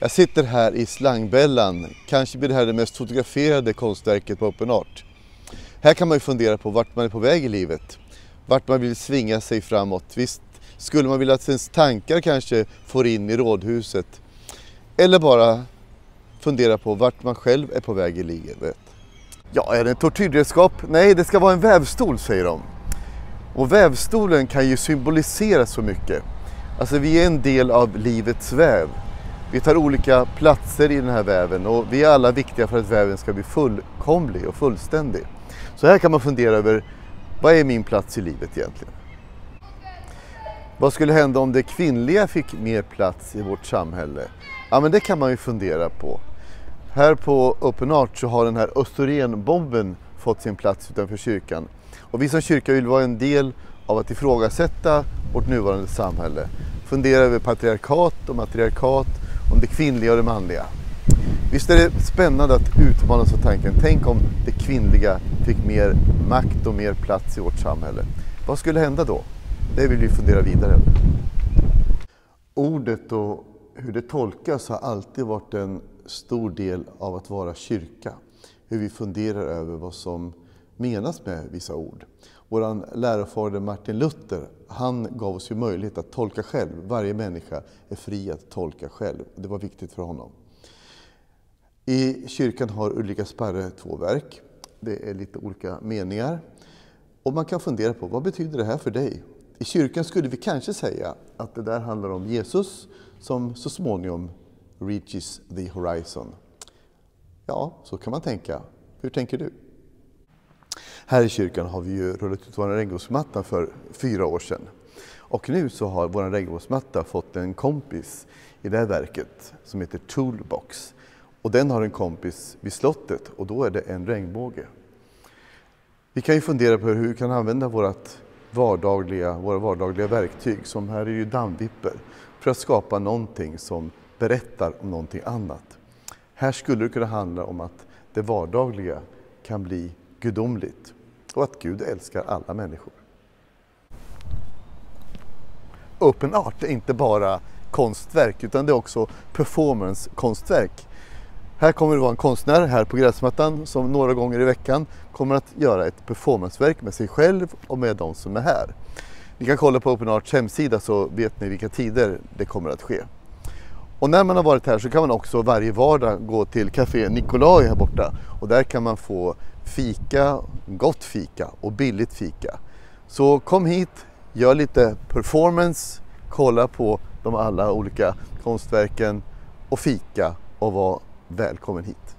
Jag sitter här i Slangbällan. Kanske blir det här det mest fotograferade konstverket på Open Art. Här kan man ju fundera på vart man är på väg i livet. Vart man vill svinga sig framåt. Visst skulle man vilja att ens tankar kanske får in i rådhuset. Eller bara fundera på vart man själv är på väg i livet. Ja, är det en tortyrredskap? Nej, det ska vara en vävstol säger de. Och vävstolen kan ju symbolisera så mycket. Alltså vi är en del av livets väv. Vi tar olika platser i den här väven och vi är alla viktiga för att väven ska bli fullkomlig och fullständig. Så här kan man fundera över, vad är min plats i livet egentligen? Vad skulle hända om det kvinnliga fick mer plats i vårt samhälle? Ja, men det kan man ju fundera på. Här på Open Art så har den här östrogenbomben fått sin plats utanför kyrkan. Och vi som kyrka vill vara en del av att ifrågasätta vårt nuvarande samhälle. Fundera över patriarkat och matriarkat, om det kvinnliga och det manliga. Visst är det spännande att utmana sig tanken, tänk om det kvinnliga fick mer makt och mer plats i vårt samhälle. Vad skulle hända då? Det vill vi fundera vidare över. Ordet och hur det tolkas har alltid varit en stor del av att vara kyrka. Hur vi funderar över vad som menas med vissa ord. Vår lärofader Martin Luther, han gav oss ju möjlighet att tolka själv. Varje människa är fri att tolka själv. Det var viktigt för honom. I kyrkan har Ulrika Sparre två verk. Det är lite olika meningar. Och man kan fundera på vad betyder det här för dig? I kyrkan skulle vi kanske säga att det där handlar om Jesus som så småningom reaches the horizon. Ja, så kan man tänka. Hur tänker du? Här i kyrkan har vi ju rullat ut vår regnbågsmatta för fyra år sedan. Och nu så har vår regnbågsmatta fått en kompis i det här verket som heter Toolbox. Och den har en kompis vid slottet och då är det en regnbåge. Vi kan ju fundera på hur vi kan använda vårt vardagliga, våra vardagliga verktyg, som här är ju dammvipper, för att skapa någonting som berättar om någonting annat. Här skulle det kunna handla om att det vardagliga kan bli gudomligt och att Gud älskar alla människor. Open art är inte bara konstverk utan det är också performance-konstverk. Här kommer det vara en konstnär här på gräsmattan som några gånger i veckan kommer att göra ett performanceverk med sig själv och med de som är här. Ni kan kolla på Open Arts hemsida så vet ni vilka tider det kommer att ske. Och när man har varit här så kan man också varje vardag gå till Café Nikolaj här borta och där kan man få fika, gott fika och billigt fika. Så kom hit, gör lite performance, kolla på de alla olika konstverken och fika och var välkommen hit.